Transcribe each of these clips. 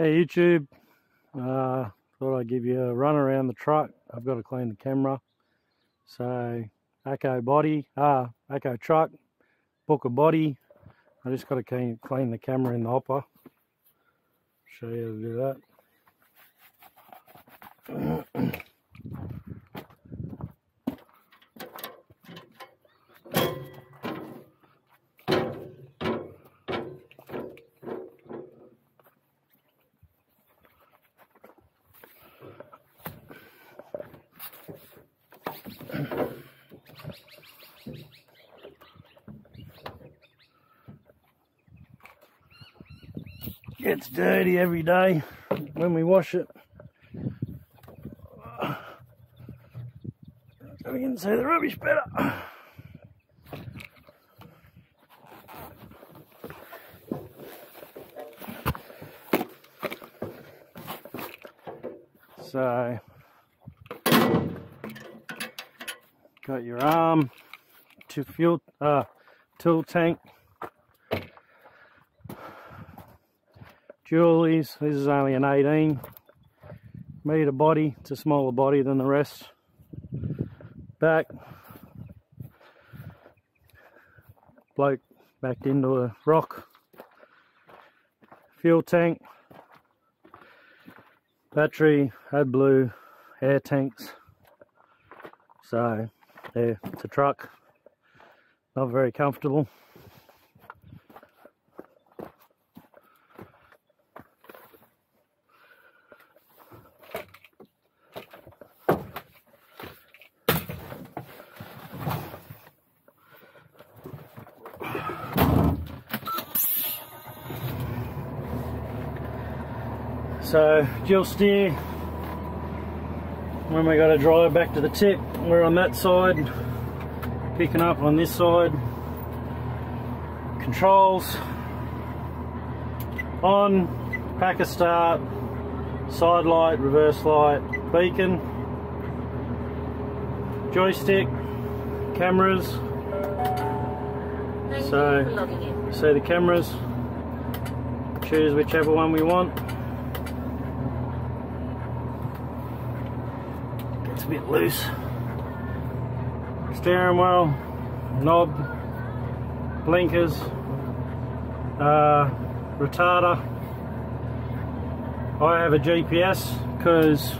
Hey YouTube, uh, thought I'd give you a run around the truck. I've got to clean the camera. So, Acco body, uh, Acco truck, Bucher body. I just got to clean, clean the camera in the hopper. Show you how to do that. gets dirty every day when we wash it. So we can see the rubbish better. So, got your arm to fuel, uh, tool tank Julie's, this is only an 18 metre body, it's a smaller body than the rest. Back, bloke backed into a rock. Fuel tank, battery, AdBlue, air tanks. So, yeah, it's a truck, not very comfortable. Steer, when we got to drive back to the tip, we're on that side, picking up on this side. Controls, on, packer start, side light, reverse light, beacon, joystick, cameras. So, see the cameras, choose whichever one we want. Bit loose. Steering wheel, knob, blinkers, uh, retarder. I have a GPS because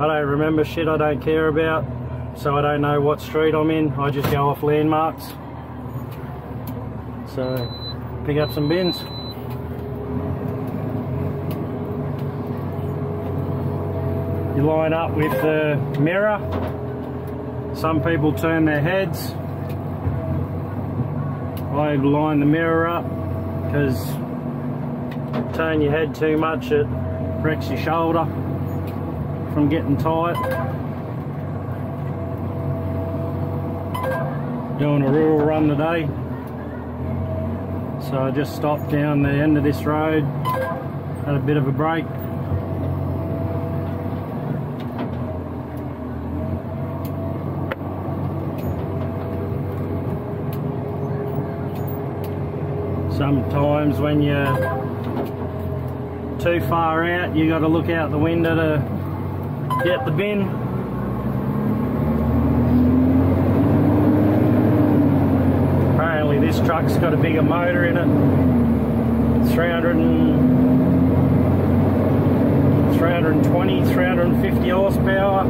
I don't remember shit I don't care about so I don't know what street I'm in I just go off landmarks so pick up some bins line up with the mirror. Some people turn their heads. I line the mirror up because turn your head too much it wrecks your shoulder from getting tight. Doing a rural run today. So I just stopped down the end of this road, had a bit of a break, sometimes when you're too far out you got to look out the window to get the bin. Apparently this truck's got a bigger motor in it. 300 and 320 350 horsepower.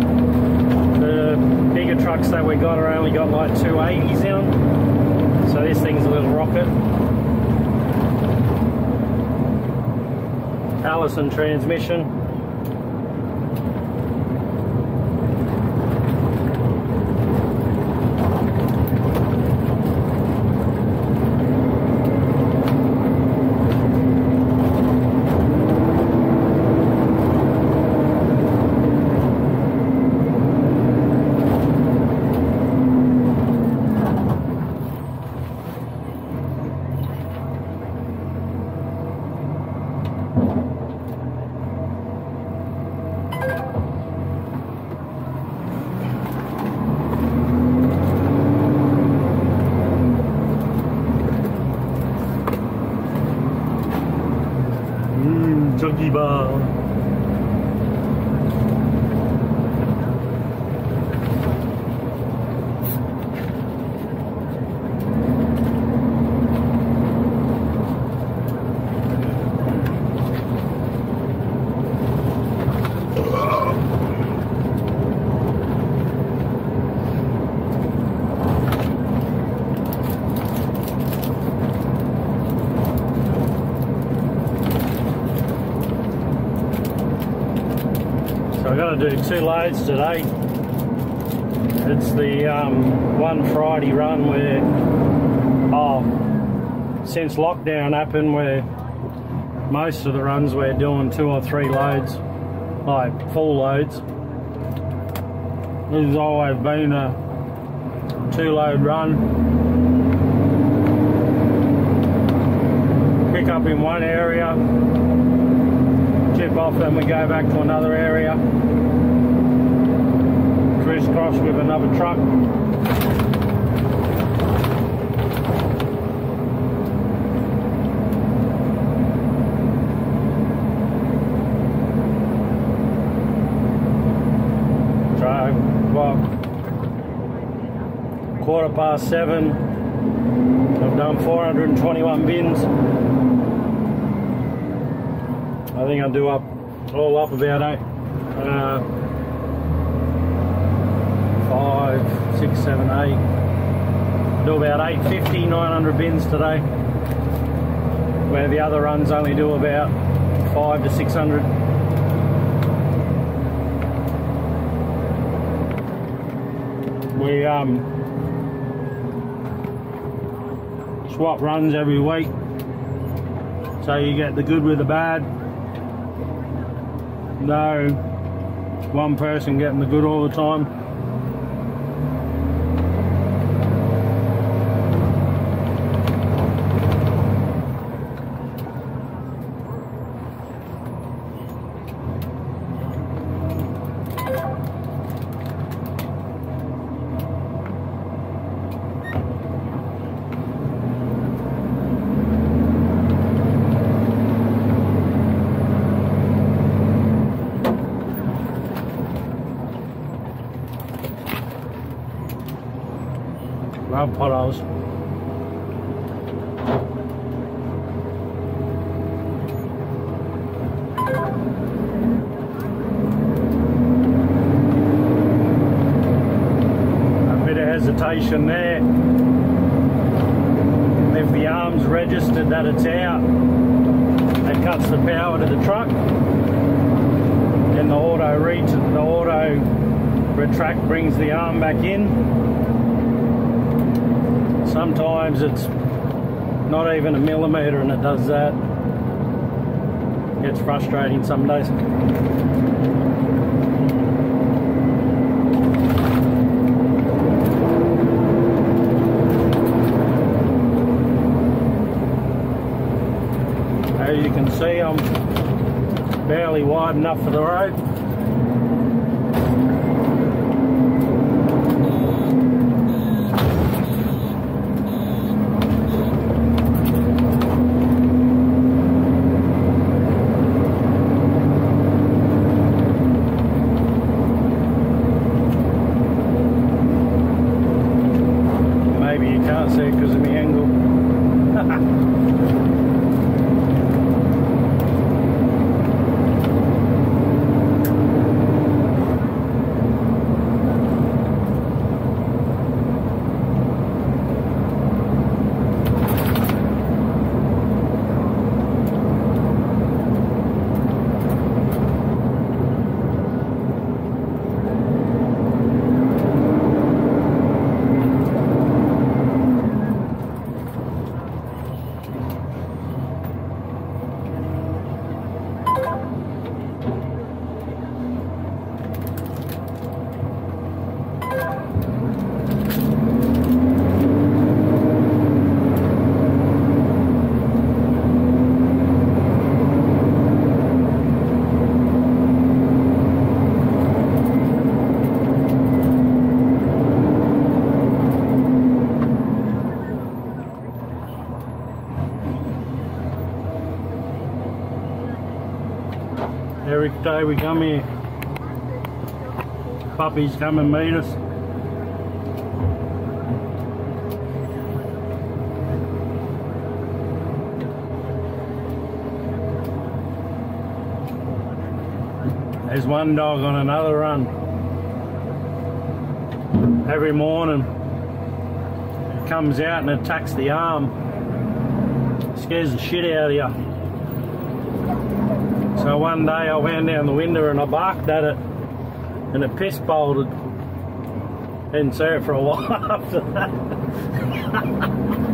The bigger trucks that we got are only got like 280s in them so this thing's a little rocket Allison transmission To do two loads today. It's the um, one Friday run where, oh, since lockdown happened, where most of the runs we're doing two or three loads, like full loads. This has always been a two load run. Pick up in one area, chip off, then we go back to another area. Crisscross with another truck. So, well, quarter past seven. I've done 421 bins. I think I'll do up all up about eight, uh, five, six, seven, eight. Do about 850, 900 bins today. Where the other runs only do about five to 600. We um, swap runs every week. So you get the good with the bad. No one person getting the good all the time. A bit of hesitation there. If the arm's registered that it's out, it cuts the power to the truck. And the auto reach, the auto retract brings the arm back in sometimes it's not even a millimeter and it does that. It's frustrating some days. As you can see, I'm barely wide enough for the road. Day we come here. Puppies come and meet us. There's one dog on another run. Every morning comes out and attacks the arm. Scares the shit out of you. So one day I went down the window and I barked at it and it piss bolted. Didn't see it for a while after that.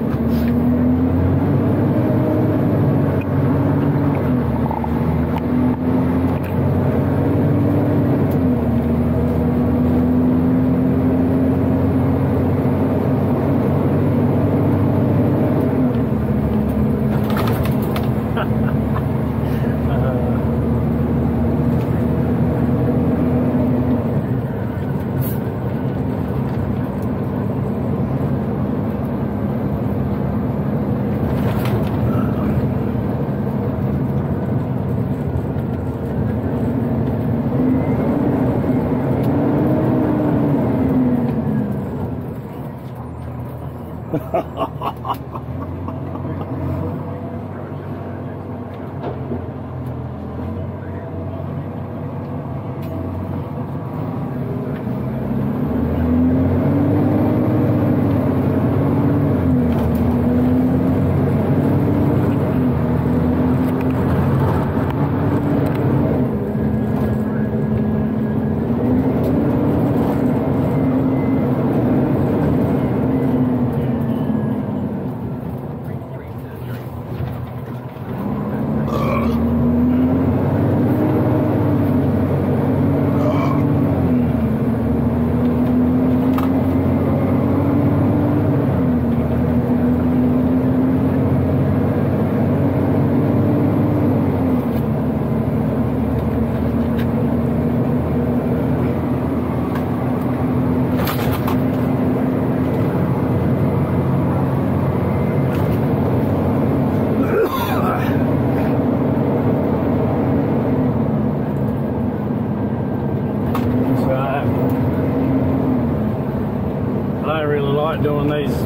Don't really like doing these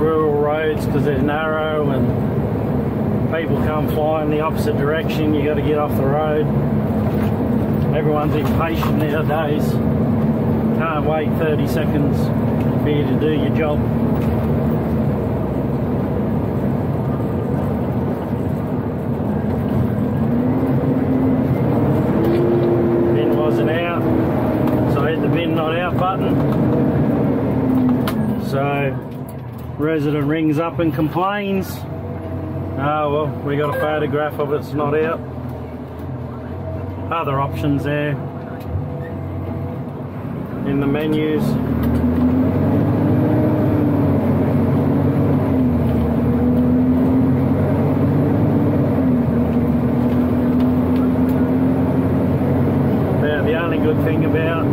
rural roads because they're narrow and people come flying the opposite direction. You got to get off the road. Everyone's impatient nowadays. Can't wait 30 seconds for you to do your job. Bin wasn't out, so I hit the bin not out button. So resident rings up and complains. Oh well, we got a photograph of it's not out. Other options there in the menus. Now the only good thing about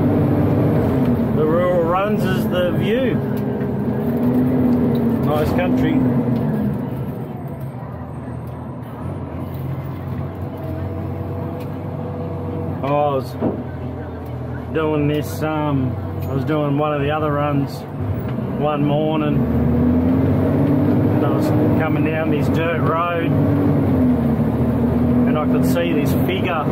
the rural runs is the view. Nice country. I was doing this, um, I was doing one of the other runs one morning. And I was coming down this dirt road and I could see this figure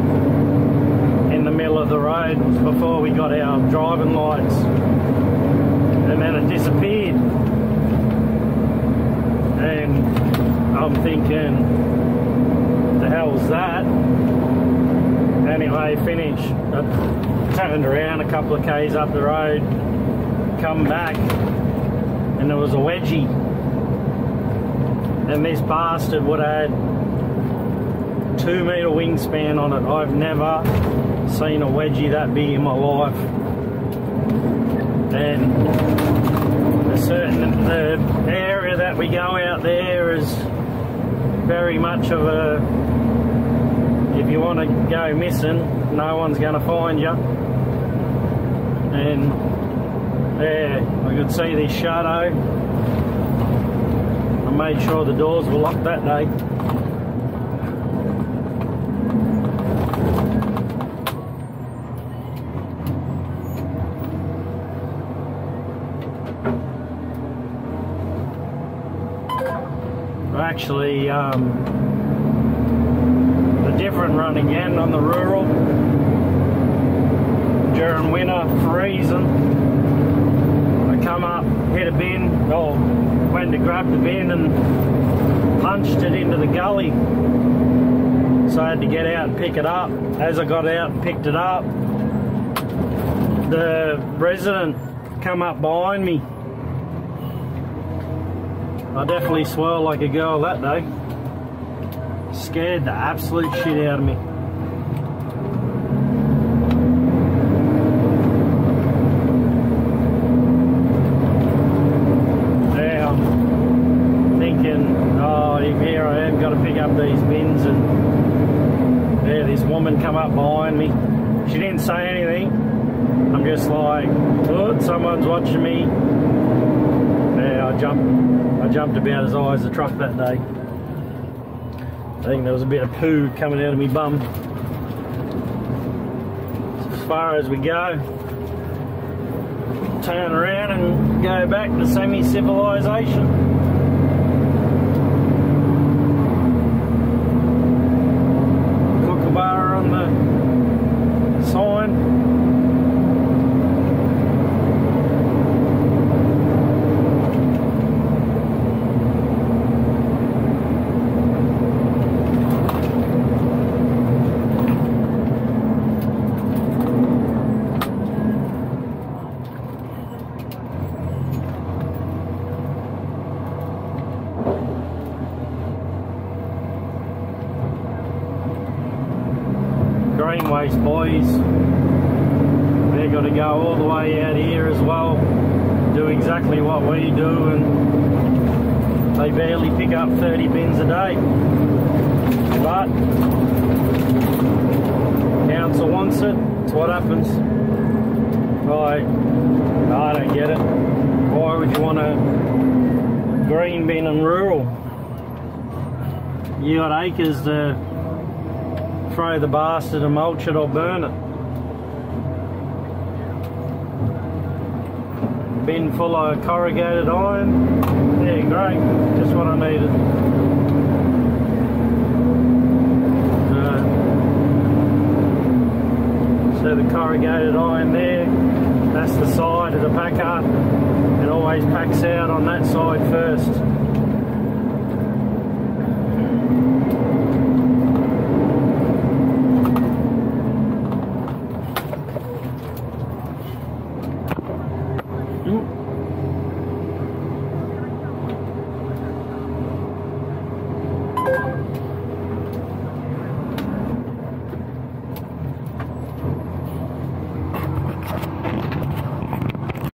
in the middle of the road. Before we got our driving lights. And then it disappeared. And I'm thinking the hell's that anyway finished I turned around a couple of k's up the road come back and there was a wedgie. And this bastard would have had two metre wingspan on it. I've never seen a wedgie that big in my life. And the certain the area that we go out there is very much of a if you want to go missing, no one's going to find you. And there, I could see this shadow. I made sure the doors were locked that day. Actually um, different run again on the rural during winter freezing. I come up, hit a bin, oh, went to grab the bin and punched it into the gully. So I had to get out and pick it up. As I got out and picked it up, the resident come up behind me. I definitely swirled like a girl that day. Scared the absolute shit out of me. Now thinking, oh, here I am, got to pick up these bins, and there, this woman come up behind me. She didn't say anything. I'm just like, oh, someone's watching me. Yeah, I jumped. I jumped about as high as the truck that day. I think there was a bit of poo coming out of me bum. As far as we go, turn around and go back to semi-civilization. Kookaburra on the sign. Green Waste boys. They've got to go all the way out here as well, do exactly what we do, and they barely pick up 30 bins a day. But council wants it, it's what happens. Right, I don't get it. Why would you want a green bin in rural? You got acres to throw the bastard and mulch it or burn it. Bin full of corrugated iron. Yeah, great. Just what I needed. Uh, so the corrugated iron there, that's the side of the packer. It always packs out on that side first.